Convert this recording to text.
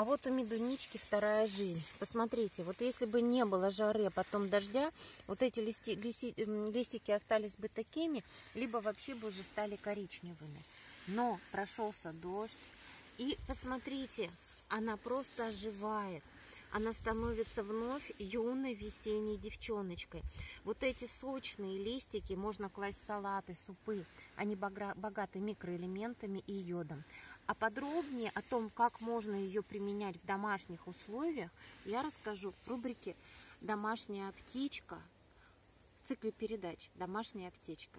А вот у медунички вторая жизнь. Посмотрите, вот если бы не было жары, а потом дождя, вот эти листи, листи, листики остались бы такими, либо вообще бы уже стали коричневыми. Но прошелся дождь, и посмотрите, она просто оживает она становится вновь юной весенней девчоночкой. Вот эти сочные листики можно класть в салаты, супы. Они богаты микроэлементами и йодом. А подробнее о том, как можно ее применять в домашних условиях, я расскажу в рубрике «Домашняя птичка» в цикле передач «Домашняя аптечка».